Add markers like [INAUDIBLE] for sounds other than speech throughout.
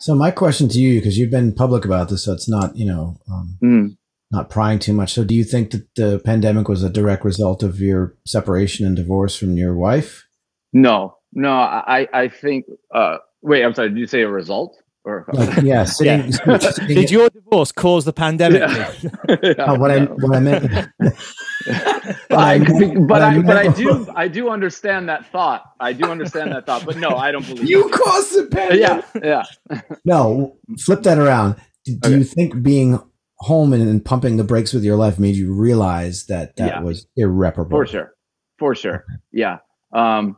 So my question to you, because you've been public about this, so it's not you know um, Mm. not prying too much. So do you think that the pandemic was a direct result of your separation and divorce from your wife? No, no, I, I think. Uh, wait, I'm sorry. Did you say a result or? [LAUGHS] Like, yeah, [LAUGHS] sitting, sitting- Did your divorce cause the pandemic? Yeah. [LAUGHS] Oh, what I what I meant. I, [LAUGHS] but I, but I do I do understand that thought. I do understand that thought. But no, I don't believe. You it. caused the pandemic. Yeah, yeah. [LAUGHS] No, flip that around. Do, do Okay. you think being home and, and pumping the brakes with your life made you realize that that Yeah. was irreparable? for sure for sure yeah um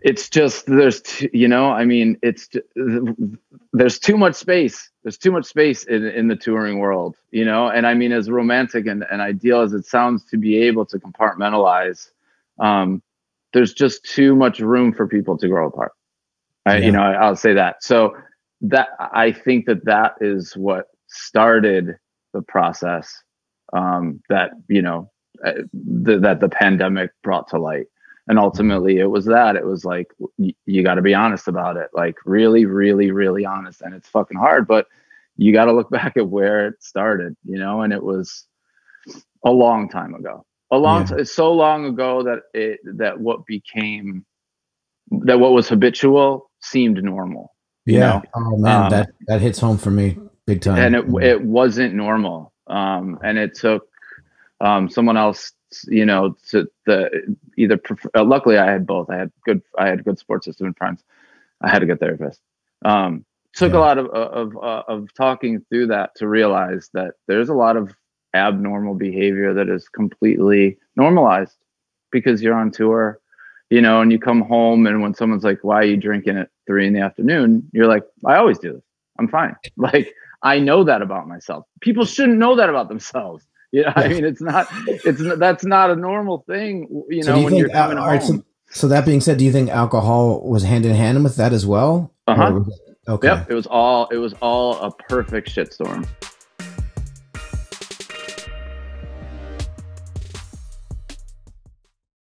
it's just there's t- you know i mean it's t- there's too much space there's too much space in, in the touring world you know? And i mean as romantic and, and ideal as it sounds to be able to compartmentalize um there's just too much room for people to grow apart. I, Yeah. you know i'll say that. So that i think that that is what started the process um that you know uh, th- that the pandemic brought to light and ultimately it was that it was like y- you got to be honest about it like really really really honest and it's fucking hard but you got to look [LAUGHS] back at where it started you know and it was a long time ago a long Yeah. t- so long ago that it that what became that what was habitual seemed normal you Yeah. know? Oh man, Um, that that hits home for me big time. and it it wasn't normal. Um, and it took um, someone else, you know, to the either. Pref- uh, luckily, I had both. I had good. I had good support system in friends. I had a good therapist. Um, took Yeah. a lot of of uh, of talking through that to realize that there's a lot of abnormal behavior that is completely normalized because you're on tour you know, and you come home and when someone's like, why are you drinking at three in the afternoon? You're like, I always do this. I'm fine. [LAUGHS] Like, I know that about myself. People shouldn't know that about themselves. Know, I mean, it's not, it's, that's not a normal thing, you So know, you when you're coming uh, right, home. so, so that being said, do you think alcohol was hand in hand with that as well? Uh-huh. Was it- Okay. Yep. It was all, it was all a perfect shitstorm.